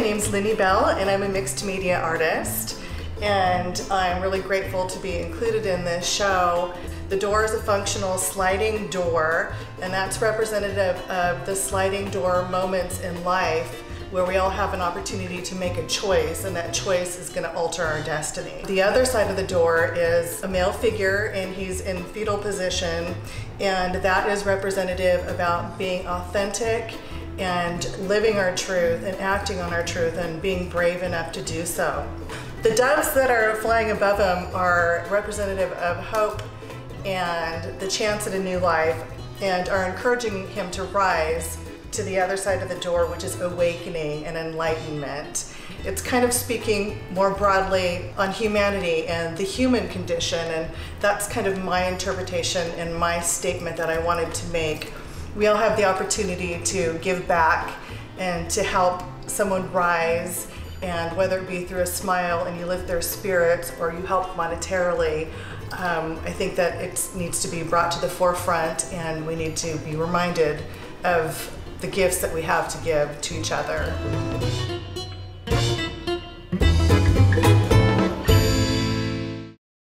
name's Lynnie Bell, and I'm a mixed media artist. And I'm really grateful to be included in this show. The door is a functional sliding door, and that's representative of the sliding door moments in life where we all have an opportunity to make a choice, and that choice is going to alter our destiny. The other side of the door is a male figure, and he's in fetal position, and that is representative about being authentic and living our truth and acting on our truth and being brave enough to do so. The doves that are flying above him are representative of hope and the chance at a new life and are encouraging him to rise to the other side of the door, which is awakening and enlightenment. It's kind of speaking more broadly on humanity and the human condition, and that's kind of my interpretation and my statement that I wanted to make. We all have the opportunity to give back and to help someone rise, and whether it be through a smile and you lift their spirits or you help monetarily, um, I think that it needs to be brought to the forefront and we need to be reminded of the gifts that we have to give to each other.